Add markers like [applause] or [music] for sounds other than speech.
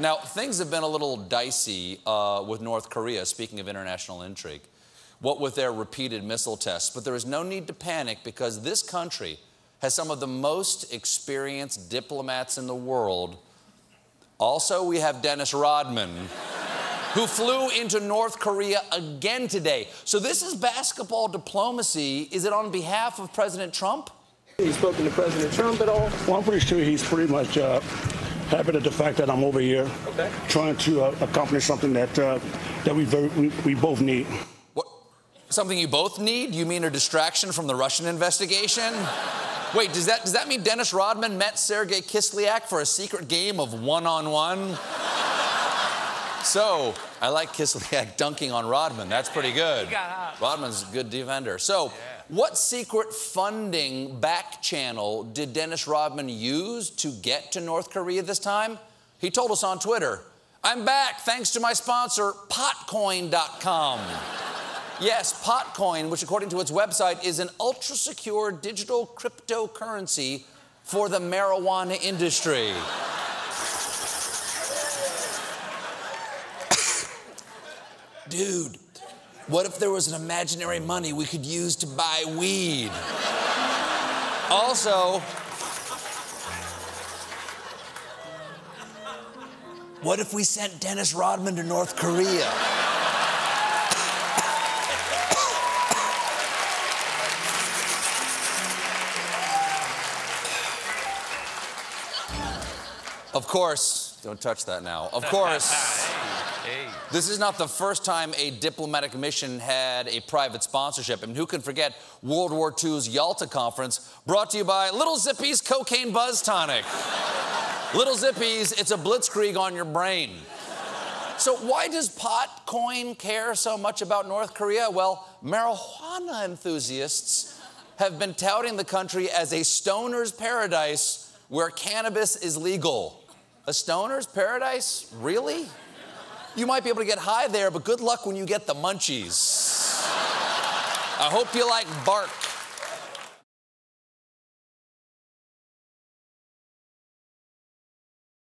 Now, things have been a little dicey uh, with North Korea, speaking of international intrigue, what with their repeated missile tests. But there is no need to panic because this country has some of the most experienced diplomats in the world. Also, we have Dennis Rodman, [laughs] who flew into North Korea again today. So, this is basketball diplomacy. Is it on behalf of President Trump? You spoken to President Trump at all? Well, I'm pretty sure he's pretty much uh, happy at the fact that I'm over here Okay. trying to uh, accomplish something that uh, that we, very, we we both need. What? Something you both need? You mean a distraction from the Russian investigation? Wait, does that does that mean Dennis Rodman met Sergei Kislyak for a secret game of one-on-one? So, I like Kislyak dunking on Rodman. That's pretty good. Rodman's a good defender. So, what secret funding back channel did Dennis Rodman use to get to North Korea this time? He told us on Twitter, I'm back thanks to my sponsor, potcoin.com. [laughs] Yes, Potcoin, which according to its website is an ultra secure digital cryptocurrency for the marijuana industry. Dude, what if there was an imaginary money we could use to buy weed? Also, what if we sent Dennis Rodman to North Korea? Of course, don't touch that now. Of course, [laughs] this is not the first time a diplomatic mission had a private sponsorship. And who can forget World War II's Yalta Conference, brought to you by Little Zippy's Cocaine Buzz Tonic. [laughs] Little Zippies, it's a blitzkrieg on your brain. So, why does Potcoin care so much about North Korea? Well, marijuana enthusiasts have been touting the country as a stoner's paradise where cannabis is legal. A stoner's paradise? Really? You might be able to get high there, but good luck when you get the munchies. I hope you like bark.